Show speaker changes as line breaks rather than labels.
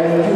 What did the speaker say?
Amen.